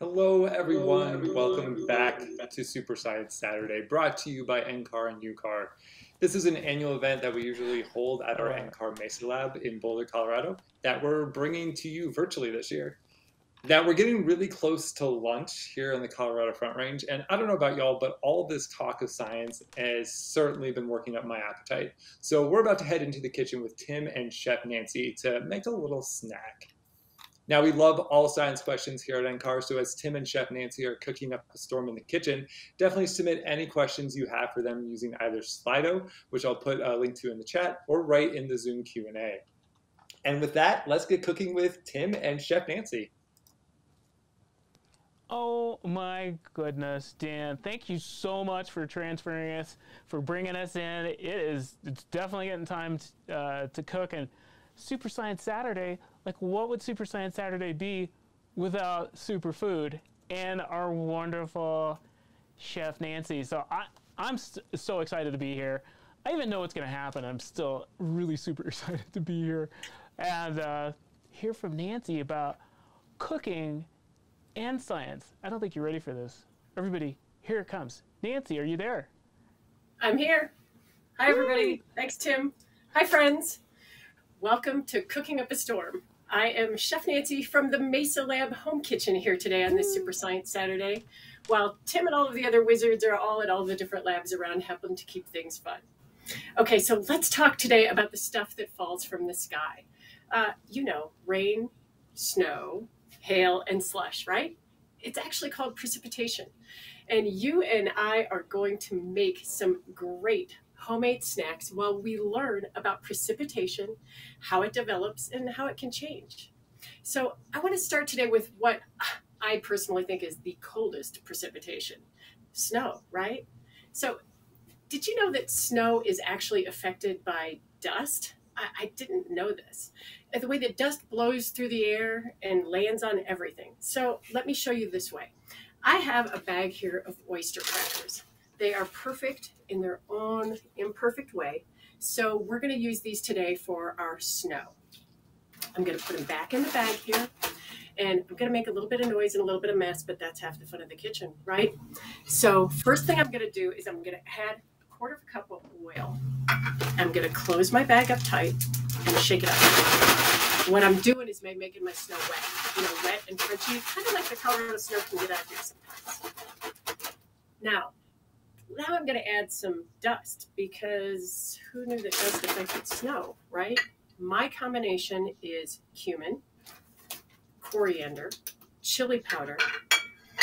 Hello, everyone. Hello, Welcome back to Super Science Saturday, brought to you by NCAR and UCAR. This is an annual event that we usually hold at our NCAR Mesa Lab in Boulder, Colorado, that we're bringing to you virtually this year. Now, we're getting really close to lunch here in the Colorado Front Range, and I don't know about y'all, but all this talk of science has certainly been working up my appetite. So, we're about to head into the kitchen with Tim and Chef Nancy to make a little snack. Now, we love all science questions here at NCAR, so as Tim and Chef Nancy are cooking up a storm in the kitchen, definitely submit any questions you have for them using either Slido, which I'll put a link to in the chat, or right in the Zoom Q&A. And with that, let's get cooking with Tim and Chef Nancy. Oh my goodness, Dan! Thank you so much for transferring us, for bringing us in. It is it's definitely getting time to, uh, to cook and Super Science Saturday like what would Super Science Saturday be without superfood and our wonderful chef Nancy? So I, I'm so excited to be here. I even know what's going to happen. I'm still really super excited to be here and uh, hear from Nancy about cooking and science. I don't think you're ready for this. Everybody, here it comes. Nancy, are you there? I'm here. Hi, everybody. Thanks, Tim. Hi, friends. Welcome to Cooking Up a Storm. I am Chef Nancy from the Mesa Lab Home Kitchen here today on this Super Science Saturday, while Tim and all of the other wizards are all at all the different labs around helping to keep things fun. Okay, so let's talk today about the stuff that falls from the sky. Uh, you know, rain, snow, hail, and slush, right? It's actually called precipitation. And you and I are going to make some great homemade snacks while we learn about precipitation, how it develops, and how it can change. So, I want to start today with what I personally think is the coldest precipitation snow, right? So, did you know that snow is actually affected by dust? I, I didn't know this. The way that dust blows through the air and lands on everything. So, let me show you this way. I have a bag here of oyster crackers. They are perfect in their own imperfect way. So we're going to use these today for our snow. I'm going to put them back in the bag here. And I'm going to make a little bit of noise and a little bit of mess, but that's half the fun of the kitchen, right? So first thing I'm going to do is I'm going to add a quarter of a cup of oil. I'm going to close my bag up tight and shake it up. What I'm doing is making my snow wet, you know, wet and crunchy, kind of like the Colorado snow can get out here sometimes. Now, now I'm going to add some dust because who knew that dust affected snow, right? My combination is cumin, coriander, chili powder,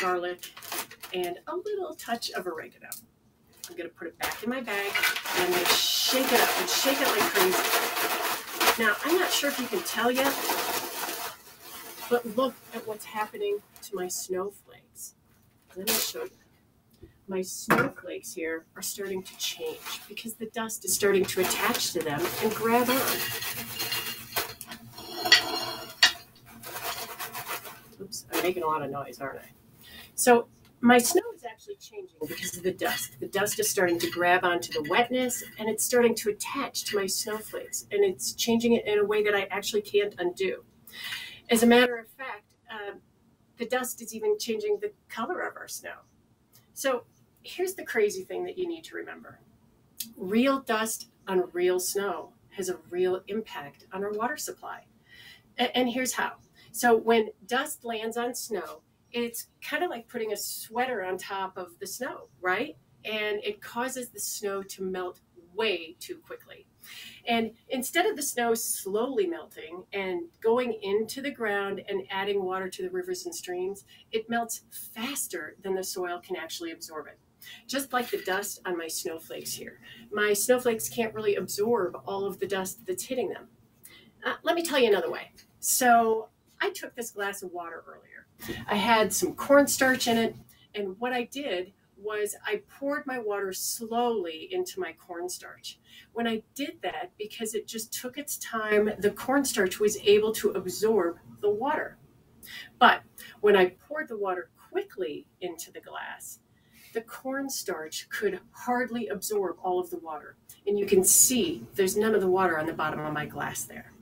garlic, and a little touch of oregano. I'm going to put it back in my bag and I'm going to shake it up and shake it like crazy. Now, I'm not sure if you can tell yet, but look at what's happening to my snowflakes. Let me show you my snowflakes here are starting to change because the dust is starting to attach to them and grab on. Oops, I'm making a lot of noise, aren't I? So my snow is actually changing because of the dust. The dust is starting to grab onto the wetness and it's starting to attach to my snowflakes and it's changing it in a way that I actually can't undo. As a matter of fact, uh, the dust is even changing the color of our snow. So here's the crazy thing that you need to remember real dust on real snow has a real impact on our water supply. And here's how. So when dust lands on snow, it's kind of like putting a sweater on top of the snow, right? And it causes the snow to melt way too quickly. And instead of the snow slowly melting and going into the ground and adding water to the rivers and streams, it melts faster than the soil can actually absorb it just like the dust on my snowflakes here. My snowflakes can't really absorb all of the dust that's hitting them. Uh, let me tell you another way. So I took this glass of water earlier. I had some cornstarch in it, and what I did was I poured my water slowly into my cornstarch. When I did that, because it just took its time, the cornstarch was able to absorb the water. But when I poured the water quickly into the glass, the cornstarch could hardly absorb all of the water. And you can see there's none of the water on the bottom of my glass there.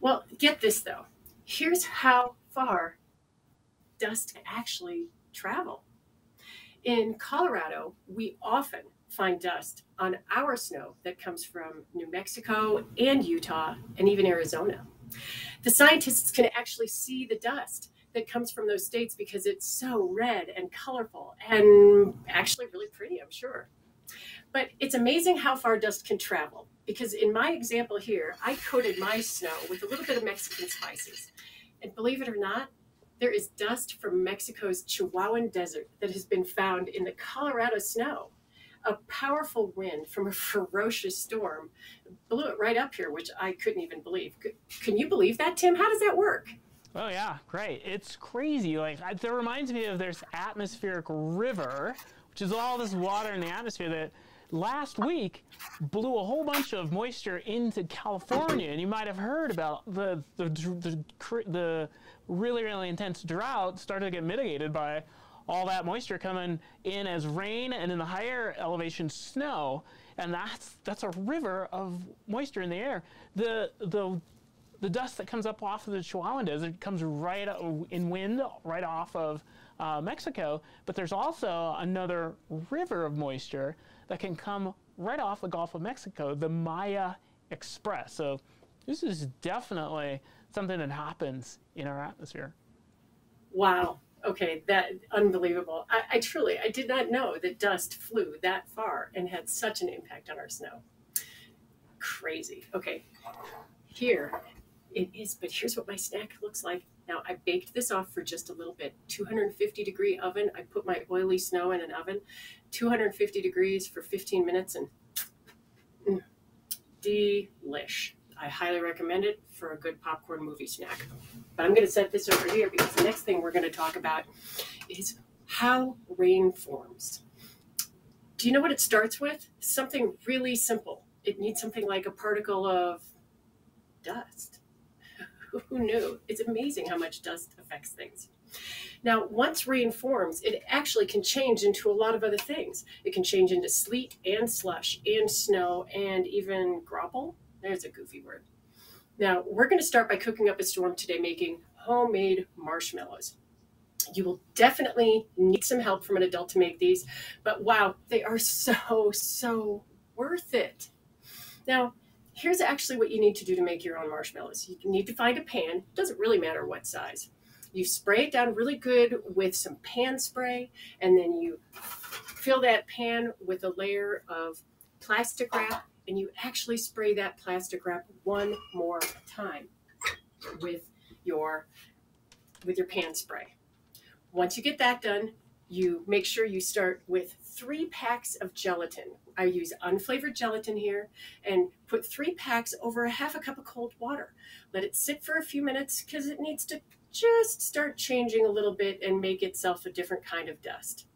Well, get this though. Here's how far dust can actually travel. In Colorado, we often find dust on our snow that comes from New Mexico and Utah and even Arizona. The scientists can actually see the dust that comes from those states because it's so red and colorful and actually really pretty, I'm sure. But it's amazing how far dust can travel because in my example here, I coated my snow with a little bit of Mexican spices. And believe it or not, there is dust from Mexico's Chihuahuan Desert that has been found in the Colorado snow. A powerful wind from a ferocious storm blew it right up here, which I couldn't even believe. Can you believe that, Tim? How does that work? Oh yeah, great. It's crazy. Like that reminds me of there's atmospheric river, which is all this water in the atmosphere that last week blew a whole bunch of moisture into California, and you might have heard about the the the, the really really intense drought started to get mitigated by all that moisture coming in as rain and in the higher elevation snow, and that's that's a river of moisture in the air. The the the dust that comes up off of the Chihuahuan Desert comes right in wind right off of uh, Mexico, but there's also another river of moisture that can come right off the Gulf of Mexico, the Maya Express. So this is definitely something that happens in our atmosphere. Wow. Okay, that unbelievable. I, I truly I did not know that dust flew that far and had such an impact on our snow. Crazy. Okay. Here it is, but here's what my snack looks like. Now I baked this off for just a little bit. 250 degree oven. I put my oily snow in an oven, 250 degrees for 15 minutes, and mm, delish. I highly recommend it for a good popcorn movie snack. But I'm going to set this over here because the next thing we're going to talk about is how rain forms. Do you know what it starts with? Something really simple. It needs something like a particle of dust. Who knew? It's amazing how much dust affects things. Now, once rain forms, it actually can change into a lot of other things. It can change into sleet and slush and snow and even graupel. There's a goofy word. Now, we're going to start by cooking up a storm today making homemade marshmallows. You will definitely need some help from an adult to make these, but wow, they are so, so worth it. Now, here's actually what you need to do to make your own marshmallows. You need to find a pan, doesn't really matter what size. You spray it down really good with some pan spray, and then you fill that pan with a layer of plastic wrap, and you actually spray that plastic wrap one more time with your with your pan spray. Once you get that done, you make sure you start with three packs of gelatin. I use unflavored gelatin here and put three packs over a half a cup of cold water. Let it sit for a few minutes because it needs to just start changing a little bit and make itself a different kind of dust.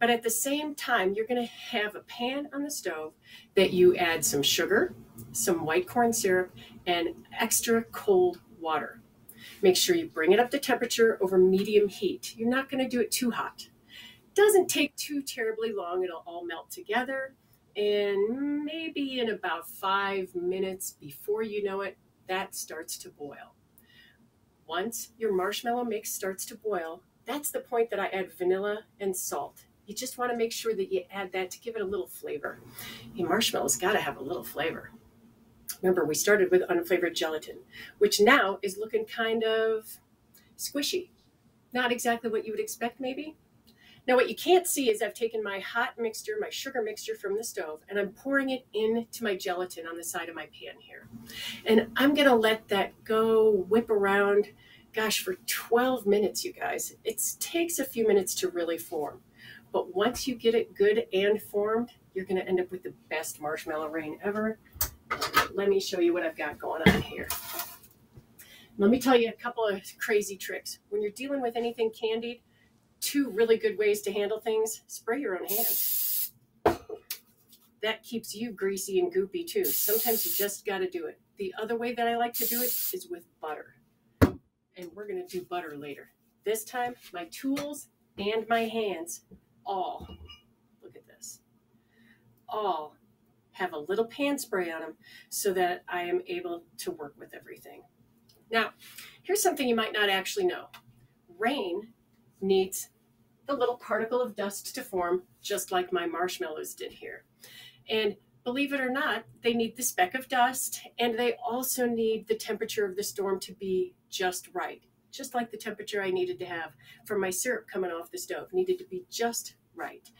But at the same time, you're going to have a pan on the stove that you add some sugar, some white corn syrup, and extra cold water. Make sure you bring it up to temperature over medium heat. You're not going to do it too hot. Doesn't take too terribly long. It'll all melt together. And maybe in about five minutes before you know it, that starts to boil. Once your marshmallow mix starts to boil, that's the point that I add vanilla and salt. You just want to make sure that you add that to give it a little flavor. A marshmallow's got to have a little flavor. Remember, we started with unflavored gelatin, which now is looking kind of squishy. Not exactly what you would expect, maybe. Now, what you can't see is I've taken my hot mixture, my sugar mixture from the stove, and I'm pouring it into my gelatin on the side of my pan here. And I'm to let that go whip around, gosh, for 12 minutes, you guys. It takes a few minutes to really form. But once you get it good and formed, you're to end up with the best marshmallow rain ever let me show you what I've got going on here. Let me tell you a couple of crazy tricks. When you're dealing with anything candied, two really good ways to handle things spray your own hands. That keeps you greasy and goopy too. Sometimes you just got to do it. The other way that I like to do it is with butter. And we're going to do butter later. This time, my tools and my hands all, look at this, all have a little pan spray on them so that I am able to work with everything. Now, here's something you might not actually know. rain needs the little particle of dust to form, just like my marshmallows did here. And believe it or not, they need the speck of dust and they also need the temperature of the storm to be just right. Just like the temperature I needed to have for my syrup coming off the stove, needed to be just right.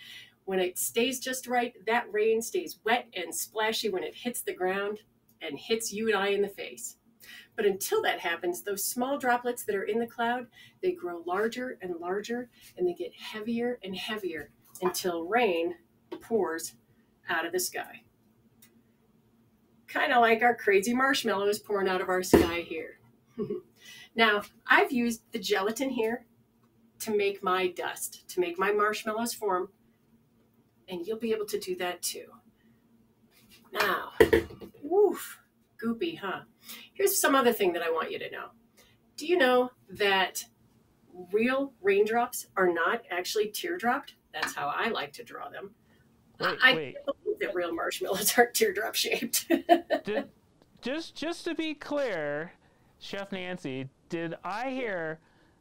When it stays just right, that rain stays wet and splashy when it hits the ground and hits you and I in the face. But until that happens, those small droplets that are in the cloud, they grow larger and larger and they get heavier and heavier until rain pours out of the sky. Kind of like our crazy marshmallows pouring out of our sky here. now, I've used the gelatin here to make my dust, to make my marshmallows form, and you'll be able to do that too. Now, woof, goopy, huh? Here's some other thing that I want you to know. Do you know that real raindrops are not actually teardropped? That's how I like to draw them. Wait, I wait. can't believe that real marshmallows aren't teardrop shaped. Did, just just to be clear, Chef Nancy, did I hear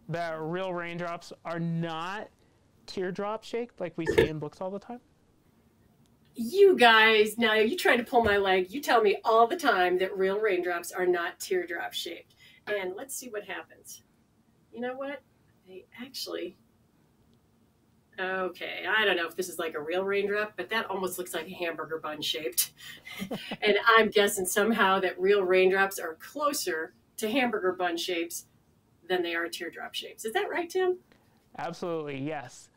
that real raindrops are not teardrop shaped like we see in books all the time? You guys, now you trying to pull my leg. You tell me all the time that real raindrops are not teardrop shaped. And let's see what happens. You know what? They actually. Okay, I don't know if this is like a real raindrop, but that almost looks like a hamburger bun shaped. and I'm guessing somehow that real raindrops are closer to hamburger bun shapes than they are teardrop shapes. Is that right, Tim? Absolutely, yes.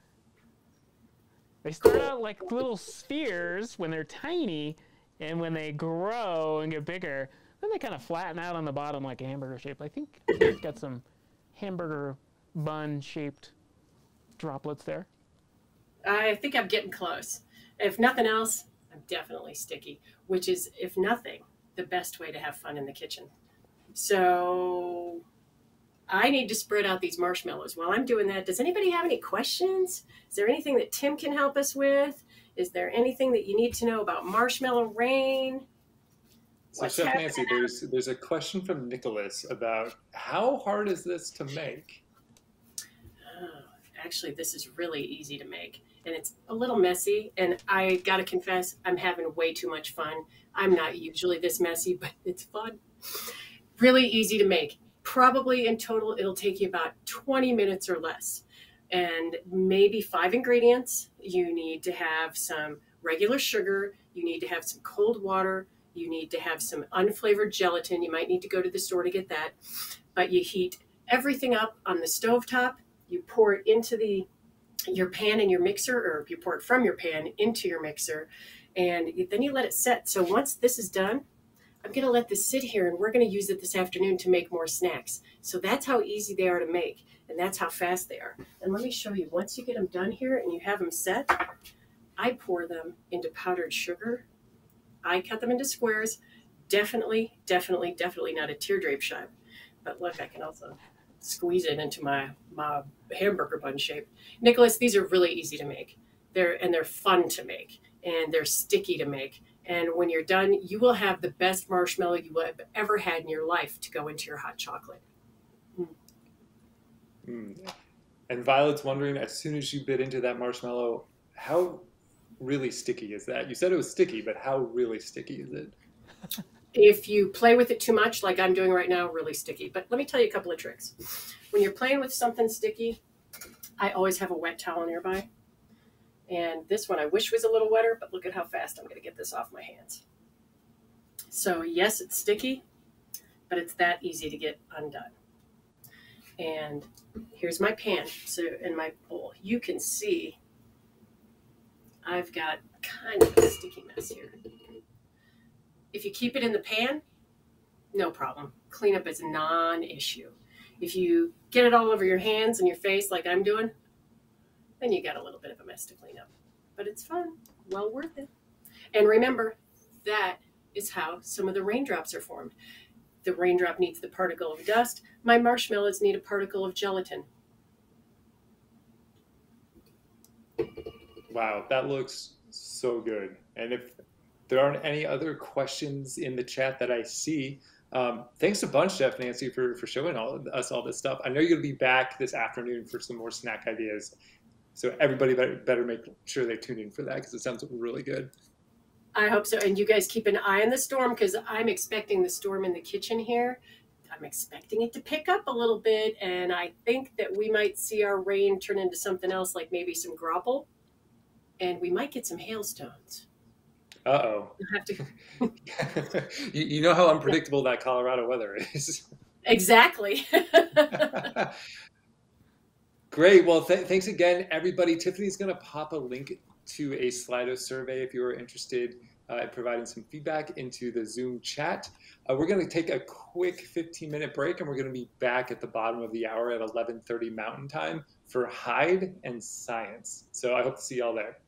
They start out like little spheres when they're tiny, and when they grow and get bigger, then they kind of flatten out on the bottom like a hamburger shape. I think it's got some hamburger bun shaped droplets there. I think I'm getting close. If nothing else, I'm definitely sticky, which is, if nothing, the best way to have fun in the kitchen. So I need to spread out these marshmallows. While I'm doing that, does anybody have any questions? Is there anything that Tim can help us with? Is there anything that you need to know about marshmallow rain? So, What's Chef happening? Nancy, there's there's a question from Nicholas about how hard is this to make? Oh, actually, this is really easy to make, and it's a little messy. And I gotta confess, I'm having way too much fun. I'm not usually this messy, but it's fun. Really easy to make. Probably in total, it'll take you about 20 minutes or less, and maybe five ingredients. You need to have some regular sugar. You need to have some cold water. You need to have some unflavored gelatin. You might need to go to the store to get that. But you heat everything up on the stove top you pour it into the your pan and your mixer or you pour it from your pan into your mixer and then you let it set so once this is done i'm going to let this sit here and we're going to use it this afternoon to make more snacks so that's how easy they are to make and that's how fast they are and let me show you once you get them done here and you have them set i pour them into powdered sugar i cut them into squares definitely definitely definitely not a teardrop shape but look i can also squeeze it into my my hamburger bun shape. Nicholas, these are really easy to make. They're and they're fun to make and they're sticky to make. And when you're done, you will have the best marshmallow you will have ever had in your life to go into your hot chocolate. Hmm. And Violet's wondering, as soon as you bit into that marshmallow, how really sticky is that? You said it was sticky, but how really sticky is it? If you play with it too much, like I'm doing right now, really sticky. But let me tell you a couple of tricks. When you're playing with something sticky, I always have a wet towel nearby. And this one I wish was a little wetter, but look at how fast I'm going to get this off my hands. So, yes, it's sticky, but it's that easy to get undone. And here's my pan. So, in my bowl, you can see I've got kind of a sticky mess here. If you keep it in the pan, no problem. Cleanup is non issue. If you get it all over your hands and your face like I'm doing, then you get a little bit of a mess to clean up. But it's fun, well worth it. And remember, that is how some of the raindrops are formed. The raindrop needs the particle of dust. My marshmallows need a particle of gelatin. Wow, that looks so good. And if there aren't any other questions in the chat that I see, Um, thanks a bunch, Chef Nancy, for, for showing all us all this stuff. I know to be back this afternoon for some more snack ideas. So everybody better, better make sure they tune in for that because it sounds really good. I hope so. And you guys keep an eye on the storm because I'm expecting the storm in the kitchen here. I'm expecting it to pick up a little bit, and I think that we might see our rain turn into something else, like maybe some graupel, and we might get some hailstones. Uh oh. To... you, you know how unpredictable that Colorado weather is. Exactly. Great. Well, th- thanks again, everybody. Tiffany's going to pop a link to a Slido survey if you are interested uh, in providing some feedback into the Zoom chat. Uh, we're going to take a quick 15 minute break and we're going to be back at the bottom of the hour at 11:30 Mountain Time for Hide and Science. So I hope to see y'all there.